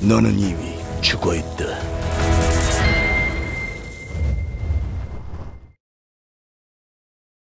너는 이미 죽어있다.